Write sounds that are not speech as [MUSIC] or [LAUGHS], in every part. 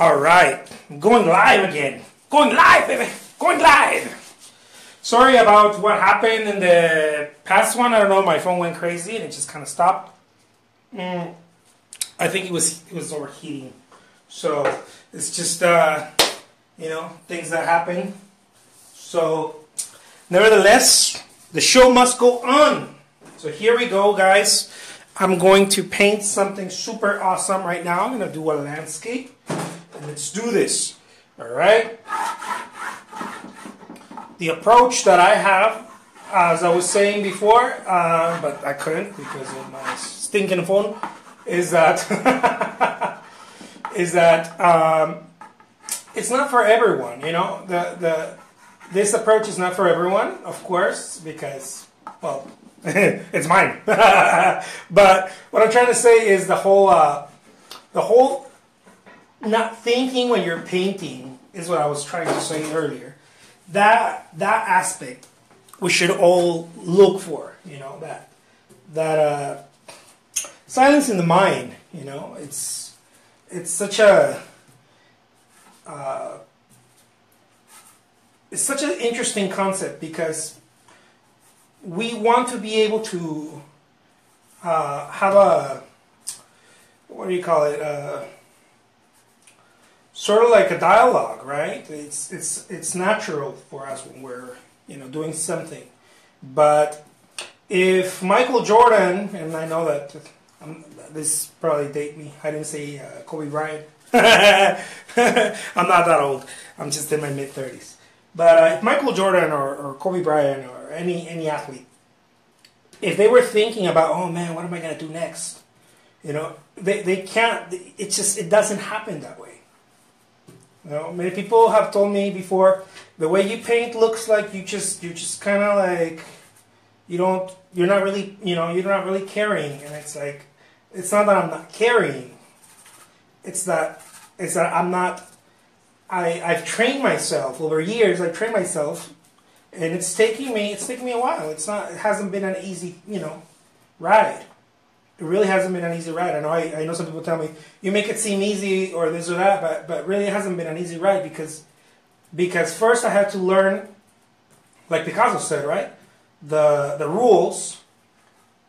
All right, going live again. Going live, baby. Going live. Sorry about what happened in the past one. I don't know. My phone went crazy and it just kind of stopped. Mm, I think it was it was overheating. So it's just uh, you know things that happen. So nevertheless, the show must go on. So here we go, guys. I'm going to paint something super awesome right now. I'm going to do a landscape. And let's do this. All right? The approach that I have, as I was saying before, uh, but I couldn't because of my stinking phone, is that [LAUGHS] is that um, it's not for everyone. You know, the the this approach is not for everyone, of course, because well, [LAUGHS] it's mine. [LAUGHS] but what I'm trying to say is the whole uh, the whole not thinking when you're painting is what I was trying to say earlier. That that aspect we should all look for. You know that that uh, silence in the mind. You know, it's it's such a uh, it's such an interesting concept because we want to be able to uh, have a what do you call it? Sort of like a dialogue, right? It's it's it's natural for us when we're you know doing something, but if Michael Jordan and I know that um, this probably date me. I didn't say uh, Kobe Bryant. [LAUGHS] I'm not that old. I'm just in my mid thirties. But uh, if Michael Jordan or, or Kobe Bryant or any any athlete, if they were thinking about, oh man, what am I gonna do next? You know, they, they can't. It just it doesn't happen that way. You know, many people have told me before the way you paint looks like you just you just kind of like you don't you're not really you know you're not really caring, and it's like it's not that I'm not caring. It's that it's that I'm not I, I've trained myself over years. I've trained myself, and it's taking me. It's taking me a while. It's not. It hasn't been an easy, you know, ride. It really hasn't been an easy ride. I know. I, I know some people tell me you make it seem easy or this or that, but but really it hasn't been an easy ride because because first I had to learn, like Picasso said, right, the the rules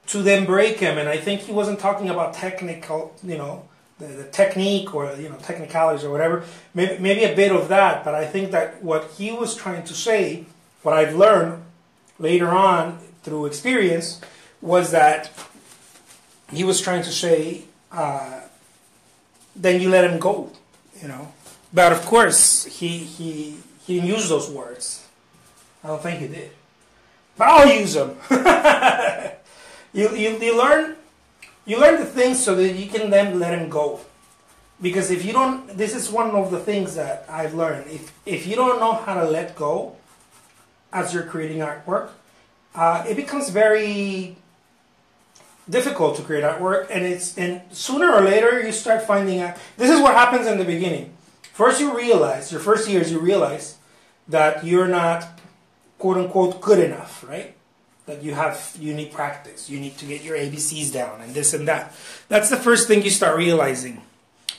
to then break him, And I think he wasn't talking about technical, you know, the, the technique or you know technicalities or whatever. Maybe, maybe a bit of that, but I think that what he was trying to say, what I've learned later on through experience, was that he was trying to say, uh, then you let him go, you know. But of course, he he he didn't use those words. I don't think he did. But I'll use them. [LAUGHS] you, you you learn you learn the things so that you can then let him go. Because if you don't, this is one of the things that I've learned. If, if you don't know how to let go as you're creating artwork, uh, it becomes very difficult to create artwork. And it's and sooner or later you start finding out. This is what happens in the beginning. First, you realize your first years, you realize that you're not quote unquote good enough, right? that you have you need practice you need to get your abcs down and this and that that's the first thing you start realizing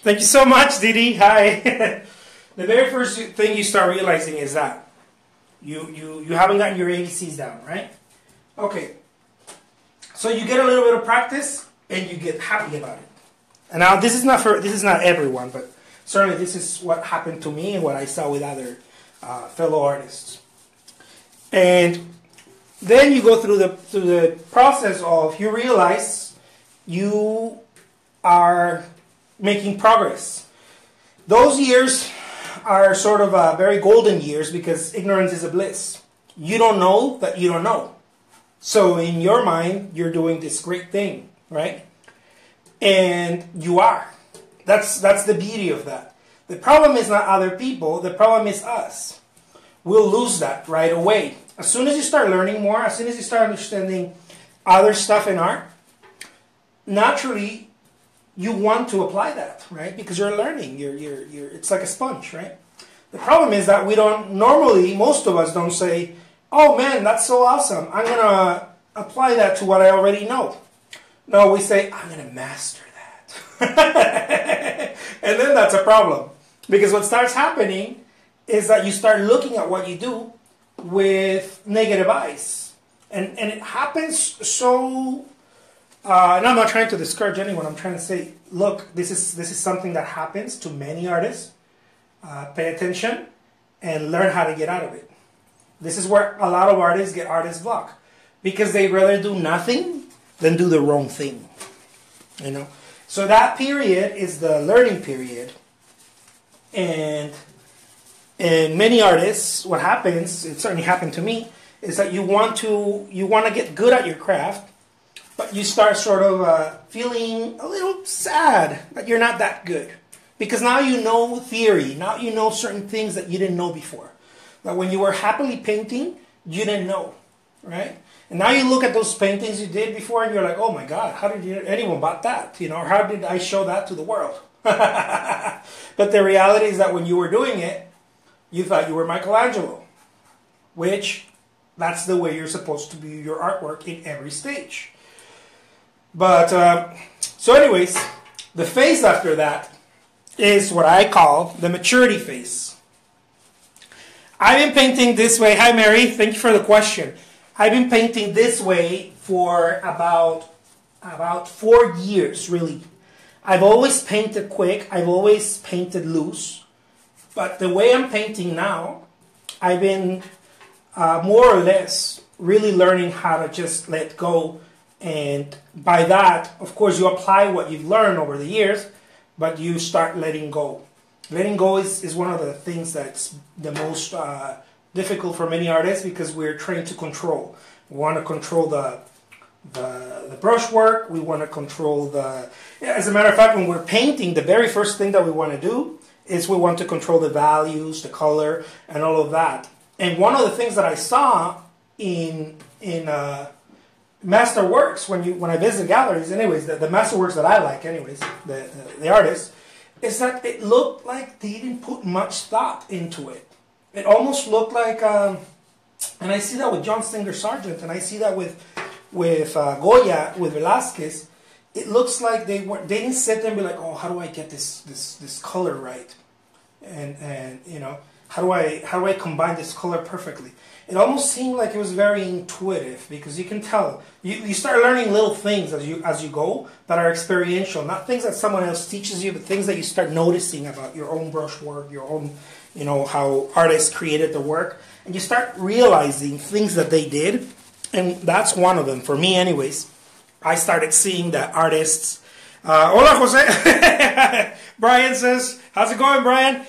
thank you so much didi hi [LAUGHS] the very first thing you start realizing is that you you you haven't gotten your abcs down right okay so you get a little bit of practice and you get happy about it and now this is not for this is not everyone but certainly this is what happened to me and what i saw with other uh, fellow artists and then you go through the through the process of you realize you are making progress. Those years are sort of uh, very golden years because ignorance is a bliss. You don't know that you don't know. So in your mind, you're doing this great thing, right? And you are. That's that's the beauty of that. The problem is not other people. The problem is us. We'll lose that right away as soon as you start learning more, as soon as you start understanding other stuff in art, naturally you want to apply that, right? Because you're learning. You're, you're, you're, it's like a sponge, right? The problem is that we don't, normally, most of us don't say, oh man, that's so awesome. I'm going to apply that to what I already know. No, we say, I'm going to master that. [LAUGHS] and then that's a problem. because what starts happening is that you start looking at what you do with negative eyes. And, and it happens so uh, and I'm not trying to discourage anyone. I'm trying to say, look, this is this is something that happens to many artists. Uh, pay attention and learn how to get out of it. This is where a lot of artists get artist block because they rather do nothing than do the wrong thing. You know, so that period is the learning period, and and many artists, what happens, it certainly happened to me, is that you want to you want to get good at your craft but you start sort of uh, feeling a little sad that you're not that good. Because now you know theory, now you know certain things that you didn't know before. That when you were happily painting, you didn't know, right? And now you look at those paintings you did before and you're like, oh my God, how did you, anyone bought that? You know, how did I show that to the world? [LAUGHS] but the reality is that when you were doing it, you thought you were Michelangelo, which that's the way you're supposed to view your artwork in every stage. But uh, so, anyways, the phase after that is what I call the maturity phase. I've been painting this way. Hi, Mary. Thank you for the question. I've been painting this way for about about four years, really. I've always painted quick. I've always painted loose. But the way I'm painting now, I've been uh, more or less really learning how to just let go and by that, of course, you apply what you've learned over the years, but you start letting go. Letting go is, is one of the things that's the most uh, difficult for many artists because we're trained to control. We want to control the, the, the brushwork, we want to control the. As a matter of fact, when we're painting, the very first thing that we want to do is we want to control the values, the color, and all of that. And one of the things that I saw in in uh, master works when you when I visit galleries, anyways, the, the master works that I like, anyways, the, the, the artists, is that it looked like they didn't put much thought into it. It almost looked like, um, and I see that with John Singer Sargent, and I see that with with uh, Goya, with Velasquez. It looks like they were they didn't sit there and be like, oh, how do I get this this this color right, and and you know how do I how do I combine this color perfectly? it almost seemed like it was very intuitive because you can tell you, you start learning little things as you as you go that are experiential not things that someone else teaches you but things that you start noticing about your own brushwork your own you know how artists created the work. And you start realizing things that they did and that's one of them. For me anyways i started seeing that artists uh, hola jose. [LAUGHS] Brian says how's it going brian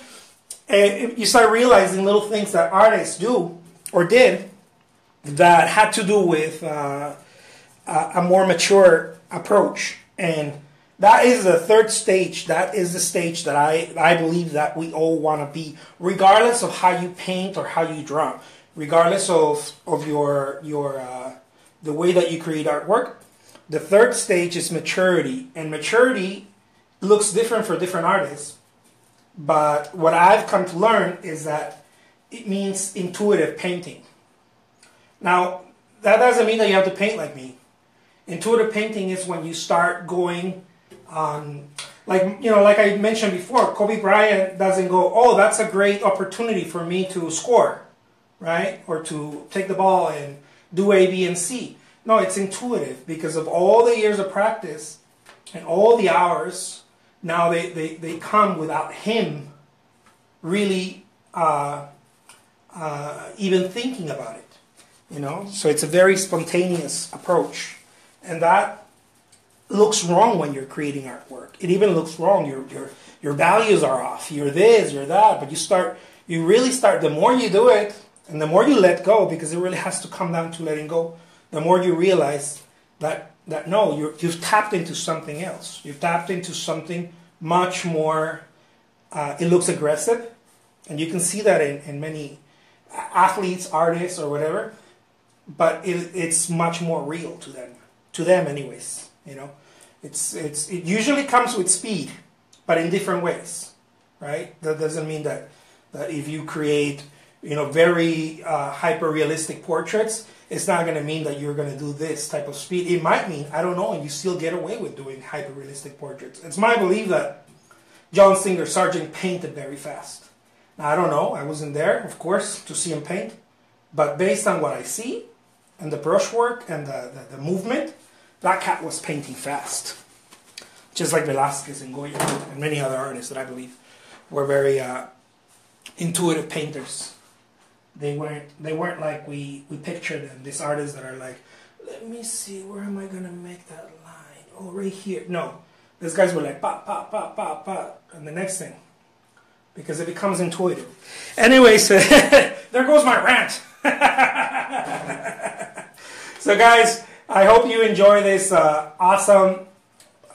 and you start realizing little things that artists do or did that had to do with uh, a more mature approach. And that is the third stage. That is the stage that I, I believe that we all want to be, regardless of how you paint or how you draw, regardless of, of your, your uh, the way that you create artwork. The third stage is maturity. And maturity looks different for different artists. But what I've come to learn is that it means intuitive painting. Now, that doesn't mean that you have to paint like me. Intuitive painting is when you start going on, like, you know, like I mentioned before, Kobe Bryant doesn't go, oh, that's a great opportunity for me to score, right? Or to take the ball and do A, B, and C. No, it's intuitive because of all the years of practice and all the hours. Now they, they, they come without him really uh, uh, even thinking about it. You know, so it's a very spontaneous approach, and that looks wrong when you're creating artwork. It even looks wrong. Your your your values are off. You're this, you're that, but you start. You really start. The more you do it, and the more you let go, because it really has to come down to letting go. The more you realize that that no, you you've tapped into something else. You've tapped into something much more. Uh, it looks aggressive, and you can see that in, in many athletes, artists, or whatever, but it, it's much more real to them. To them, anyways. You know, it's it's it usually comes with speed, but in different ways, right? That doesn't mean that that if you create you know very uh, hyper realistic portraits, it's not going to mean that you're going to do this type of speed. It might mean I don't know, and you still get away with doing hyper realistic portraits. It's my belief that John Singer Sargent painted very fast. Now, I don't know, I wasn't there, of course, to see him paint, but based on what I see, and the brushwork and the, the, the movement, that cat was painting fast. Just like Velázquez and Goya and many other artists that I believe were very uh, intuitive painters. They weren't they weren't like we, we picture them, these artists that are like, let me see, where am I gonna make that line? Oh right here. No. These guys were like pop, pop, pop, pop, pop. And the next thing. Because it becomes intuitive. Anyway, so [LAUGHS] there goes my rant. [LAUGHS] so guys, I hope you enjoy this uh, awesome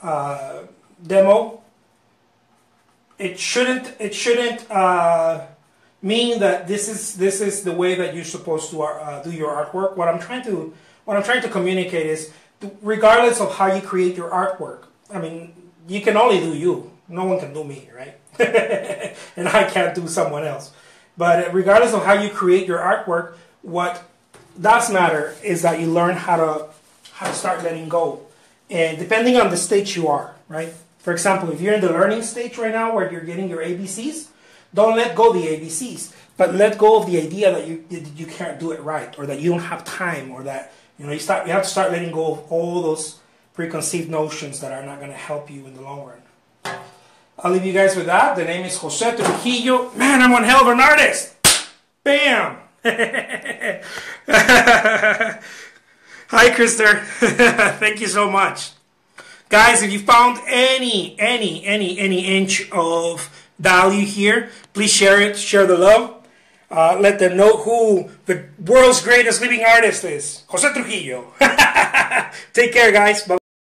uh, demo. It shouldn't it shouldn't uh, mean that this is this is the way that you're supposed to uh, do your artwork. What I'm trying to what I'm trying to communicate is, regardless of how you create your artwork, I mean, you can only do you. No one can do me, right? [LAUGHS] and I can't do someone else. But regardless of how you create your artwork, what does matter is that you learn how to how to start letting go. And depending on the stage you are, right? For example, if you're in the learning stage right now where you're getting your ABCs, don't let go of the ABCs, but let go of the idea that you you can't do it right or that you don't have time or that you know you start you have to start letting go of all those preconceived notions that are not going to help you in the long run. I'll leave you guys with that. The name is Jose Trujillo. Man, I'm one hell of an artist. Bam. [LAUGHS] Hi, Krister. [LAUGHS] Thank you so much. Guys, if you found any, any, any, any inch of value here, please share it. Share the love. Uh, let them know who the world's greatest living artist is. Jose Trujillo. [LAUGHS] Take care, guys. Bye-bye.